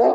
Huh.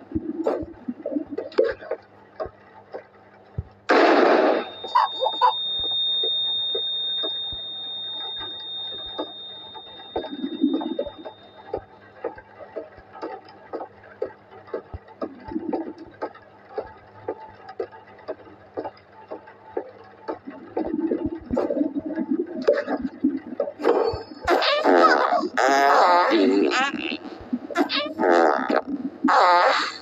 Sure.